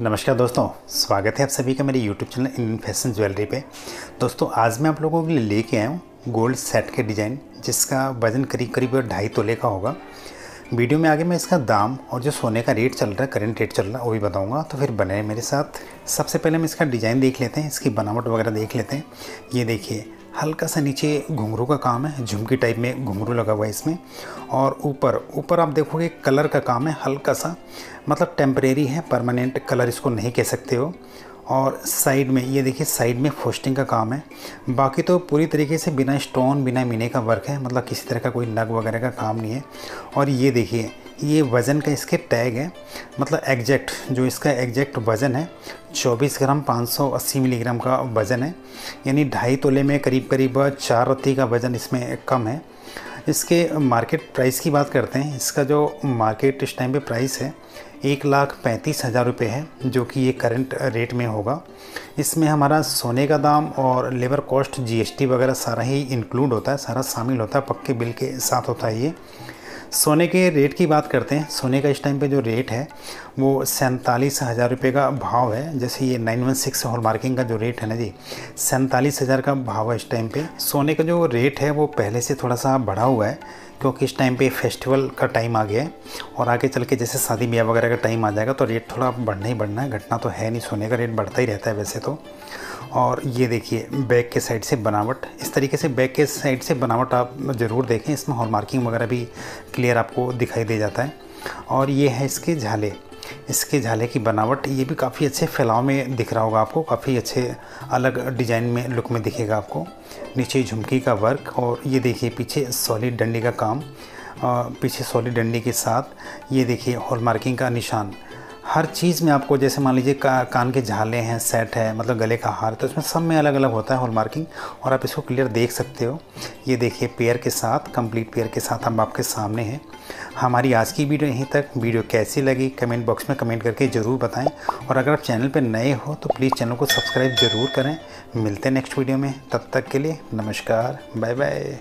नमस्कार दोस्तों, स्वागत है आप सभी का मेरे YouTube channel Indian fashion jewellery पे। दोस्तों, आज मैं आप लोगों के लिए लेके आया हूँ गोल्ड सेट के डिज़ाइन जिसका वज़न करीब करीब ढाई तोले का होगा। वीडियो में आगे मैं इसका दाम और जो सोने का रेट चल रहा है करेंट रेट चल रहा है, वो भी बताऊँगा। तो फिर बने मेरे साथ। सबसे पहले हम इसका डिज़ाइन देख लेते हैं, इसकी बनावट वगैरह देख लेते हैं। ये देखिए हल्का सा नीचे घुंघरू का काम है, झुमकी टाइप में घुंघरू लगा हुआ है इसमें। और ऊपर ऊपर आप देखोगे कलर का काम है, हल्का सा मतलब टेम्परेरी है, परमानेंट कलर इसको नहीं कह सकते हो। और साइड में, ये देखिए साइड में फोस्टिंग का काम है। बाकी तो पूरी तरीके से बिना स्टोन, बिना मीने का वर्क है मतलब किसी तरह का कोई नग वगैरह का काम नहीं है। और ये देखिए ये वज़न का इसके टैग है। मतलब एग्जैक्ट, जो इसका एग्जैक्ट वज़न है 24 ग्राम 580 मिलीग्राम का वज़न है। यानी ढाई तोले में करीब करीब चार रत्ती का वज़न इसमें कम है। इसके मार्केट प्राइस की बात करते हैं। इसका जो मार्केट इस टाइम पे प्राइस है, एक लाख पैंतीस हज़ार रुपये है, जो कि ये करंट रेट में होगा। इसमें हमारा सोने का दाम और लेबर कॉस्ट जीएसटी वगैरह सारा ही इंक्लूड होता है, सारा शामिल होता है, पक्के बिल के साथ होता है ये। सोने के रेट की बात करते हैं। सोने का इस टाइम पे जो रेट है, वो सैंतालीस हज़ार रुपये का भाव है। जैसे ये nine one six hallmarking का जो रेट है ना जी, सैंतालीस हज़ार का भाव है इस टाइम पे। सोने का जो रेट है, वो पहले से थोड़ा सा बढ़ा हुआ है, क्योंकि इस टाइम पे फेस्टिवल का टाइम आ गया है। और आगे चल के जैसे शादी ब्याह वगैरह का टाइम आ जाएगा तो रेट थोड़ा बढ़ना ही बढ़ना है। घटना तो है नहीं, सोने का रेट बढ़ता ही रहता है वैसे तो। और ये देखिए, बैक के साइड से बनावट। इस तरीके से बैक के साइड से बनावट आप ज़रूर देखें। इसमें हॉल मार्किंग वगैरह भी क्लियर आपको दिखाई दे जाता है। और ये है इसके झाले। इसके झाले की बनावट ये भी काफ़ी अच्छे फैलाव में दिख रहा होगा आपको। काफ़ी अच्छे अलग डिज़ाइन में, लुक में दिखेगा आपको। नीचे झुमकी का वर्क और ये देखिए, पीछे सॉलिड डंडी का काम। पीछे सॉलिड डंडी के साथ ये देखिए हॉल मार्किंग का निशान। हर चीज़ में आपको जैसे मान लीजिए का, कान के झाले हैं सेट है मतलब गले का हार तो इसमें सब में अलग अलग होता है हॉल मार्किंग और आप इसको क्लियर देख सकते हो। ये देखिए पेयर के साथ कंप्लीट पेयर के साथ हम आपके सामने हैं। हमारी आज की वीडियो यहीं तक। वीडियो कैसी लगी कमेंट बॉक्स में कमेंट करके ज़रूर बताएँ। और अगर आप चैनल पर नए हो तो प्लीज़ चैनल को सब्सक्राइब ज़रूर करें। मिलते हैं नेक्स्ट वीडियो में। तब तक के लिए नमस्कार बाय बाय